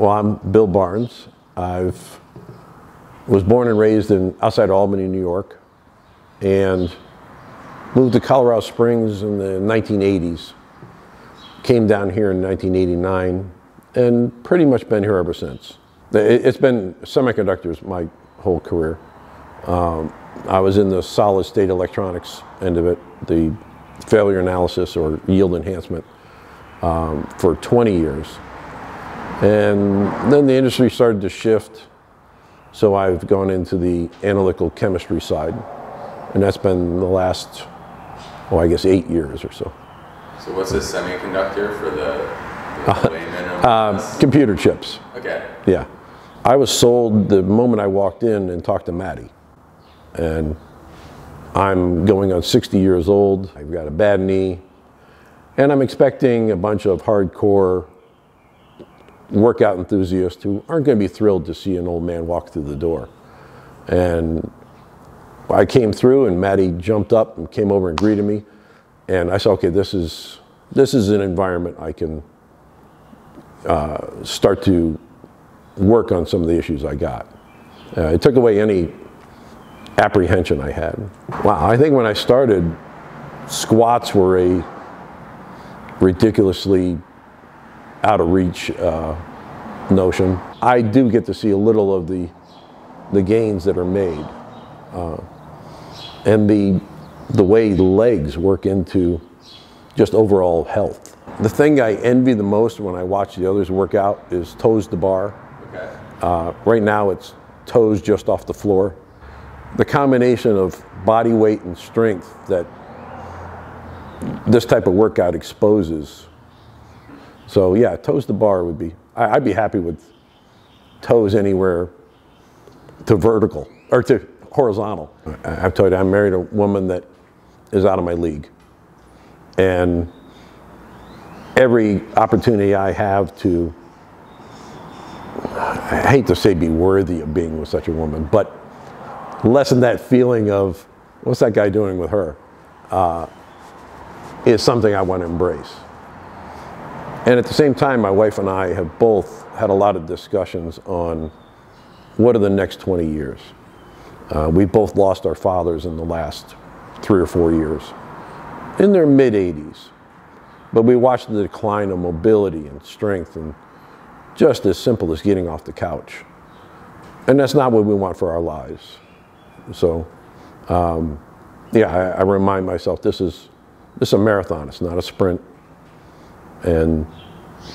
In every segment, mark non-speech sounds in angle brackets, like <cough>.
Well, I'm Bill Barnes. I was born and raised in outside Albany, New York, and moved to Colorado Springs in the 1980s. Came down here in 1989, and pretty much been here ever since. It- It's been semiconductors my whole career. Um, I was in the solid state electronics end of it, the failure analysis or yield enhancement um, for 20 years. And then the industry started to shift, so I've gone into the analytical chemistry side, and that's been the last, oh, I guess eight years or so. So what's a semiconductor for the, the layman? Um, computer chips, okay. yeah. I was sold the moment I walked in and talked to Maddie. And I'm going on 60 years old. I've got a bad knee. And I'm expecting a bunch of hardcore workout enthusiasts who aren't going to be thrilled to see an old man walk through the door. And I came through, and Maddie jumped up and came over and greeted me. And I said, okay, this is, this is an environment I can uh, start to work on some of the issues I got. Uh, it took away any apprehension I had. Wow, I think when I started, squats were a ridiculously out of reach uh, notion. I do get to see a little of the the gains that are made, uh, and the the way legs work into just overall health. The thing I envy the most when I watch the others work out is toes to bar. Okay. Uh, right now, it's toes just off the floor. The combination of body weight and strength that this type of workout exposes. So yeah, toes to bar would be. I, I'd be happy with toes anywhere to vertical or to horizontal. I, I've told you, I married a woman that is out of my league, and every opportunity I have to I hate to say be worthy of being with such a woman, but lessen that feeling of what's that guy doing with her uh, is something I want to embrace. And at the same time, my wife and I have both had a lot of discussions on what are the next 20 years. Uh, we both lost our fathers in the last three or four years, in their mid 80s. But we watched the decline of mobility and strength and just as simple as getting off the couch. And that's not what we want for our lives. So, um, yeah, I, I, remind myself this is this is a marathon. It's not a sprint, and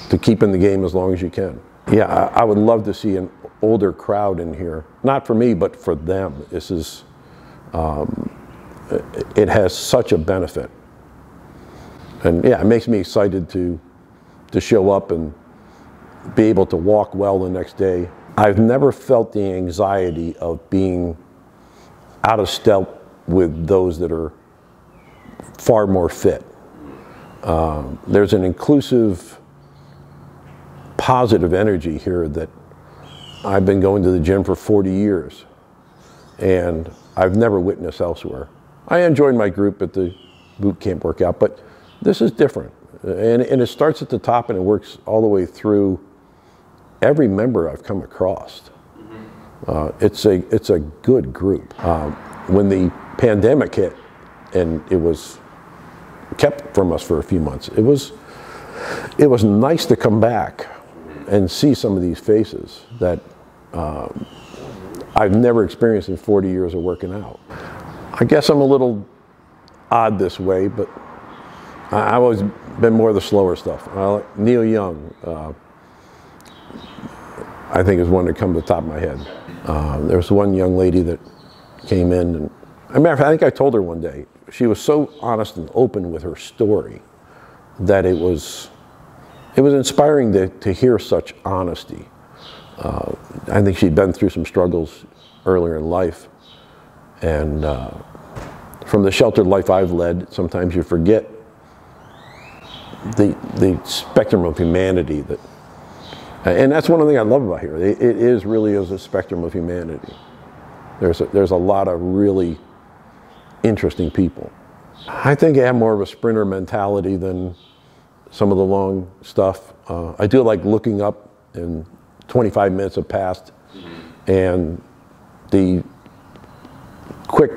to keep in the game as long as you can. Yeah, I, I would love to see an older crowd in here. Not for me, but for them. This is um, it, has such a benefit, and yeah, it makes me excited to to show up and be able to walk well the next day. I've never felt the anxiety of being out of step with those that are far more fit. Um, there's an inclusive, positive energy here that I've been going to the gym for 40 years and I've never witnessed elsewhere. I enjoyed my group at the boot camp workout, but this is different. And, and it starts at the top and it works all the way through every member I've come across. Uh, it's a it's a good group. Um, when the pandemic hit, and it was kept from us for a few months, it was it was nice to come back and see some of these faces that um, I've never experienced in 40 years of working out. I guess I'm a little odd this way, but I, have always been more of the slower stuff. like Neil Young. Uh, I think is one that comes to the top of my head. Uh, there was one young lady that came in, and I, matter of fact, I think I told her one day. She was so honest and open with her story that it was it was inspiring to, to hear such honesty. Uh, I think she'd been through some struggles earlier in life, and uh, from the sheltered life I've led, sometimes you forget the the spectrum of humanity that and that's one of the things I love about here. It, it is really is a spectrum of humanity. There's a, there's a lot of really interesting people. I think I have more of a sprinter mentality than some of the long stuff. Uh, I do like looking up and 25 minutes have passed, and the quick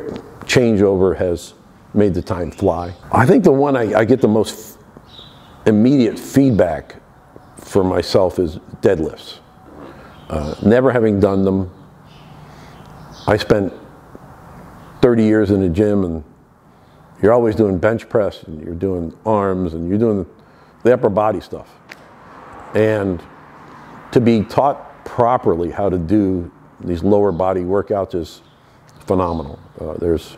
changeover has made the time fly. I think the one I, I get the most immediate feedback for myself is deadlifts. Uh, never having done them, I spent 30 years in the gym and you're always doing bench press and you're doing arms and you're doing the upper body stuff. And to be taught properly how to do these lower body workouts is phenomenal. Uh, there's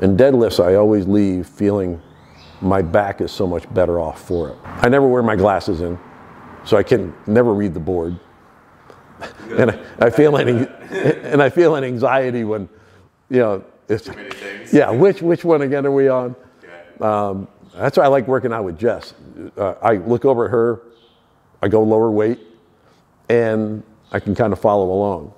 in deadlifts, I always leave feeling my back is so much better off for it. I never wear my glasses in, so I can never read the board. <laughs> and I, I feel an, <laughs> and I feel an anxiety when, you know, it's, Many things. yeah, which, which one again are we on? Okay. Um, that's why I like working out with Jess. Uh, I look over at her, I go lower weight, and I can kind of follow along.